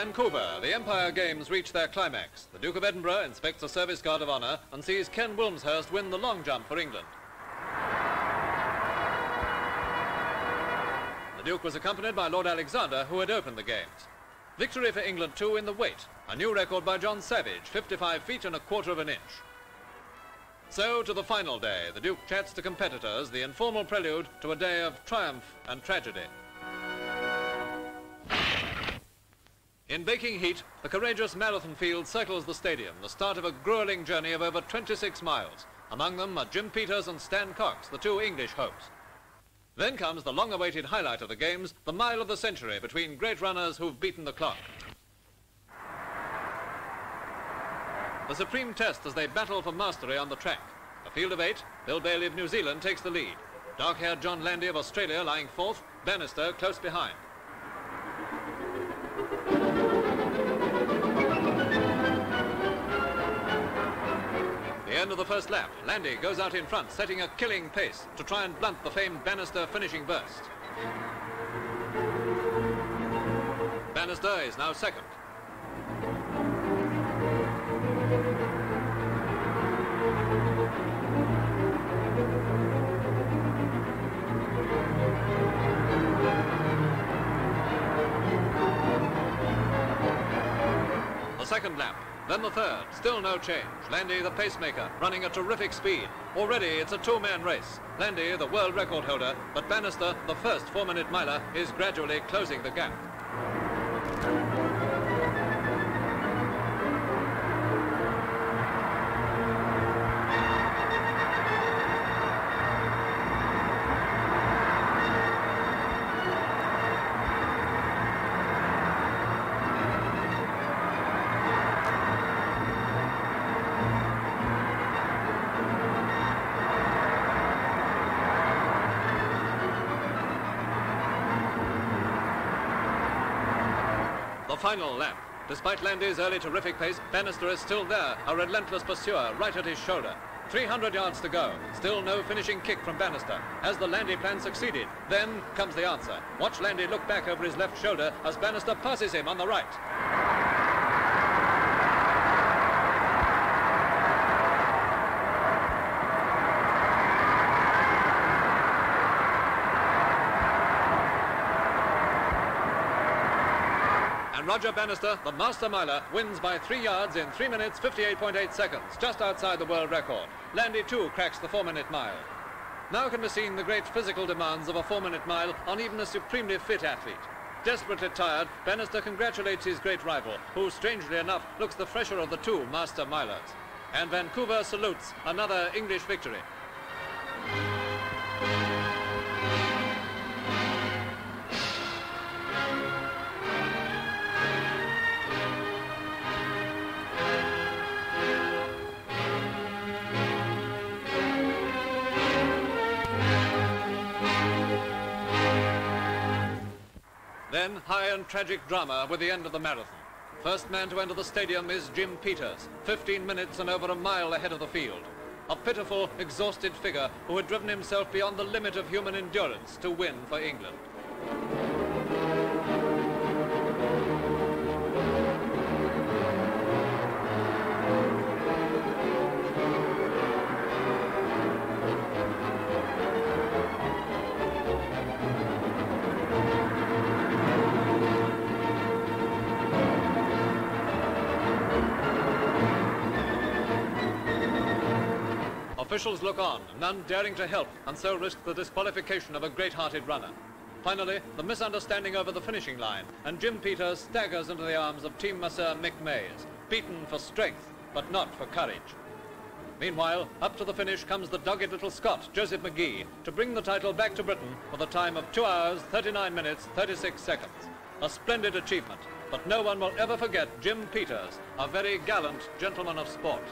Vancouver, the Empire Games reach their climax. The Duke of Edinburgh inspects the Service Guard of Honour and sees Ken Wilmshurst win the long jump for England. The Duke was accompanied by Lord Alexander, who had opened the games. Victory for England, too, in the weight. A new record by John Savidge, 55 feet and a quarter of an inch. So to the final day, the Duke chats to competitors, the informal prelude to a day of triumph and tragedy. In baking heat, the courageous marathon field circles the stadium, the start of a grueling journey of over 26 miles. Among them are Jim Peters and Stan Cox, the two English hopes. Then comes the long-awaited highlight of the games, the mile of the century between great runners who've beaten the clock. The supreme test as they battle for mastery on the track. A field of eight, Bill Baillie of New Zealand takes the lead. Dark-haired John Landy of Australia lying fourth, Bannister close behind. The end of the first lap, Landy goes out in front, setting a killing pace to try and blunt the famed Bannister finishing burst. Bannister is now second. Second lap, then the third, still no change. Landy, the pacemaker, running at terrific speed. Already it's a two-man race. Landy, the world record holder, but Bannister, the first four-minute miler, is gradually closing the gap. Final lap. Despite Landy's early terrific pace, Bannister is still there, a relentless pursuer right at his shoulder. 300 yards to go. Still no finishing kick from Bannister. Has the Landy plan succeeded? Then comes the answer. Watch Landy look back over his left shoulder as Bannister passes him on the right. And Roger Bannister, the master miler, wins by three yards in three minutes, 58.8 seconds, just outside the world record. Landy, too, cracks the four-minute mile. Now can be seen the great physical demands of a four-minute mile on even a supremely fit athlete. Desperately tired, Bannister congratulates his great rival, who, strangely enough, looks the fresher of the two master milers. And Vancouver salutes another English victory. Then high and tragic drama with the end of the marathon. First man to enter the stadium is Jim Peters, 15 minutes and over a mile ahead of the field. A pitiful, exhausted figure who had driven himself beyond the limit of human endurance to win for England. Officials look on, none daring to help, and so risk the disqualification of a great-hearted runner. Finally, the misunderstanding over the finishing line, and Jim Peters staggers into the arms of team masseur Mick Mayes, beaten for strength, but not for courage. Meanwhile, up to the finish comes the dogged little Scot, Joseph McGhee, to bring the title back to Britain with a time of 2 hours, 39 minutes, 36 seconds. A splendid achievement, but no one will ever forget Jim Peters, a very gallant gentleman of sport.